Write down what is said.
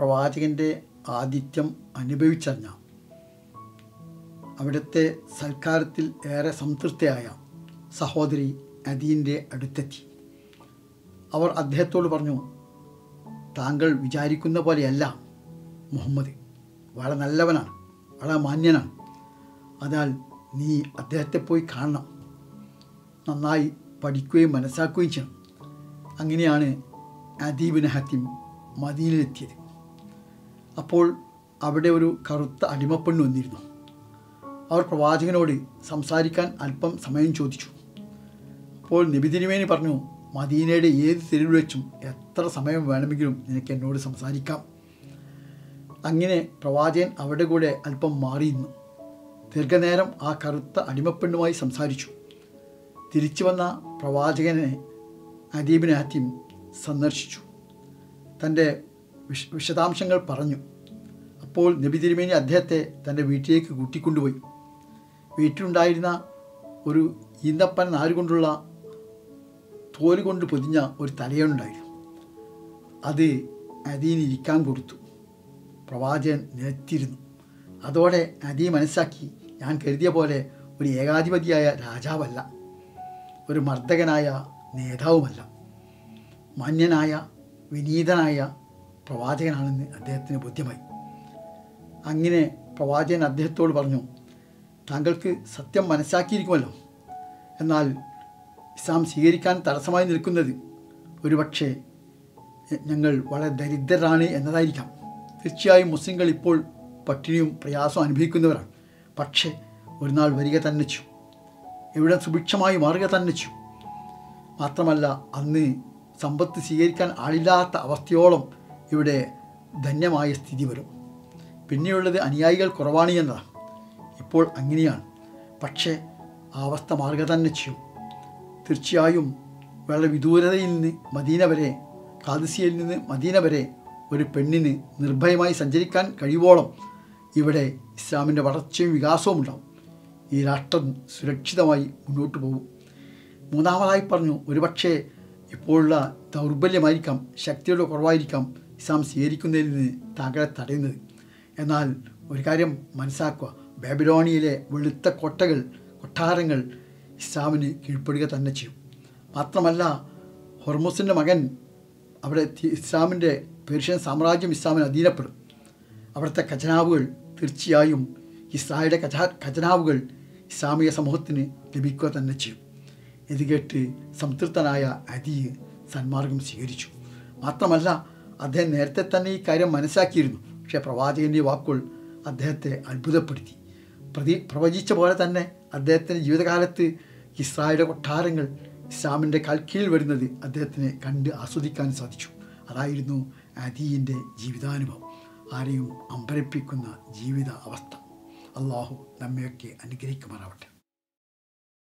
പ്രവാചകന്റെ ആതിഥ്യം അനുഭവിച്ചറിഞ്ഞ അവിടുത്തെ സൽക്കാരത്തിൽ ഏറെ സംതൃപ്തയായ സഹോദരി അദീന്റെ അടുത്തെത്തി. അവർ അദ്ദേഹത്തോട് പറഞ്ഞു താങ്കൾ വിചാരിക്കുന്ന പോലെയല്ല മുഹമ്മദ്. വളരെ നല്ലവനാണ് വളരെ മാന്യനാണ്. അതിനാൽ നീ അദ്ദേഹത്തെ പോയി കാണണം. നന്നായി പഠിക്കുകയും മനസ്സാക്കുകയും ചെയ്യണം. അങ്ങനെയാണ് അദീബിന് ഹത്തിം മദീനയിലെത്തിയത്. അപ്പോൾ അവിടെ ഒരു കറുത്ത അടിമപ്പെണ്ണ് വന്നിരുന്നു. അവർ പ്രവാചകനോട് സംസാരിക്കാൻ അല്പം സമയം ചോദിച്ചു. അപ്പോൾ നബി തിരുമേനി പറഞ്ഞു മദീനയുടെ ഏത് തെരുവിൽ വെച്ചും എത്ര സമയം വേണമെങ്കിലും നിനക്ക് എന്നോട് സംസാരിക്കാം. അങ്ങനെ പ്രവാചകൻ അവിടെ കൂടെ അല്പം മാറിയിരുന്നു ദീർഘനേരം ആ കറുത്ത അടിമപ്പെണ്ണുമായി സംസാരിച്ചു. തിരിച്ചു വന്ന പ്രവാചകനെ അദീബിന് സന്ദർശിച്ചു. തന്റെ വിശ വിശദാംശങ്ങൾ പറഞ്ഞു. അപ്പോൾ നബി തിരുമേനി അദ്ദേഹത്തെ തന്റെ വീട്ടിലേക്ക് കൂട്ടിക്കൊണ്ടുപോയി. വീട്ടിലുണ്ടായിരുന്ന ഒരു ഈന്തപ്പൻ നാരുകൊണ്ടുള്ള തോൽ കൊണ്ട് പൊതിഞ്ഞ ഒരു തലയുണ്ടായിരുന്നു അത് അദീന് ഇരിക്കാൻ കൊടുത്തു. പ്രവാചകൻ നിലത്തിരുന്നു. അതോടെ അദീ മനസ്സാക്കി. ഞാൻ കരുതിയ പോലെ ഒരു ഏകാധിപതിയായ രാജാവല്ല. ഒരു മർദ്ദകനായ നേതാവുമല്ല. മാന്യനായ വിനീതനായ പ്രവാചകനാണെന്ന് അദ്ദേഹത്തിന് ബോധ്യമായി. അങ്ങനെ പ്രവാചകൻ അദ്ദേഹത്തോട് പറഞ്ഞു താങ്കൾക്ക് സത്യം മനസ്സാക്കിയിരിക്കുമല്ലോ എന്നാൽ ഇസ്ലാം സ്വീകരിക്കാൻ തടസ്സമായി നിൽക്കുന്നത് ഒരുപക്ഷെ ഞങ്ങൾ വളരെ ദരിദ്രരാണ് എന്നതായിരിക്കാം. തീർച്ചയായും മുസ്ലിങ്ങൾ ഇപ്പോൾ പട്ടിണിയും പ്രയാസവും അനുഭവിക്കുന്നവരാണ്. പക്ഷേ ഒരു നാൾ വരിക തന്നെ ചു എവിടെ സുഭിക്ഷമായി മാറുക തന്നെ ചു മാത്രമല്ല അന്ന് സമ്പത്ത് സ്വീകരിക്കാൻ ആളില്ലാത്ത അവസ്ഥയോളം ഇവിടെ ധന്യമായ സ്ഥിതി വരും. പിന്നെയുള്ളത് അനുയായികൾ കുറവാണ് എന്നതാണ് ഇപ്പോൾ അങ്ങനെയാണ്. പക്ഷേ ആ അവസ്ഥ മാറുക തന്നെ ചെയ്യും. തീർച്ചയായും വളരെ വിദൂരതയിൽ നിന്ന് മദീന വരെ കാദിസിയയിൽ നിന്ന് മദീന വരെ ഒരു പെണ്ണിന് നിർഭയമായി സഞ്ചരിക്കാൻ കഴിയുവോളം ഇവിടെ ഇസ്ലാമിന്റെ വളർച്ചയും വികാസവും ഉണ്ടാവും. ഈ രാഷ്ട്രം സുരക്ഷിതമായി മുന്നോട്ട് പോകും. മൂന്നാമതായി പറഞ്ഞു ഒരുപക്ഷേ ഇപ്പോഴുള്ള ദൗർബല്യമായിരിക്കാം ശക്തിയുടെ കുറവായിരിക്കാം ഇസ്ലാം സ്വീകരിക്കുന്നതിൽ നിന്ന് താങ്കളെ തടയുന്നത്. എന്നാൽ ഒരു കാര്യം മനസ്സിലാക്കുക. ബാബിലോണിയയിലെ വെളുത്ത കൊട്ടകൾ കൊട്ടാരങ്ങൾ ഇസ്ലാമിന് കീഴ്പ്പെടുക തന്നെ ചെയ്യും. മാത്രമല്ല ഹൊർമുസിന്റെ മകൻ അവിടെ ഇസ്ലാമിന്റെ പേർഷ്യൻ സാമ്രാജ്യം ഇസ്ലാമിന് അധീനപ്പെടും. അവിടുത്തെ ഖജനാവുകൾ തീർച്ചയായും ഇസ്രായേലിന്റെ ഖജാ ഖജനാവുകൾ ഇസ്ലാമിക സമൂഹത്തിന് ലഭിക്കുക തന്നെ ചെയ്യും. ഇത് കേട്ട് സംതൃപ്തനായ അതി സന്മാർഗം സ്വീകരിച്ചു. മാത്രമല്ല അദ്ദേഹം നേരത്തെ തന്നെ ഈ കാര്യം മനസ്സാക്കിയിരുന്നു പക്ഷേ പ്രവാചകന്റെ വാക്കുകൾ അദ്ദേഹത്തെ അത്ഭുതപ്പെടുത്തി. പ്രതി പ്രവചിച്ച പോലെ തന്നെ അദ്ദേഹത്തിന്റെ ജീവിതകാലത്ത് ഇസ്രായേലിന്റെ കൊട്ടാരങ്ങൾ ഇസ്ലാമിന്റെ കൽക്കീഴിൽ വരുന്നത് അദ്ദേഹത്തിന് കണ്ട് ആസ്വദിക്കാൻ സാധിച്ചു. അതായിരുന്നു അദീന്റെ ജീവിതാനുഭവം. ആരെയും അമ്പരപ്പിക്കുന്ന ജീവിത അവസ്ഥ അള്ളാഹു നമ്മയൊക്കെ അനുഗ്രഹിക്കുമാറാവട്ടെ.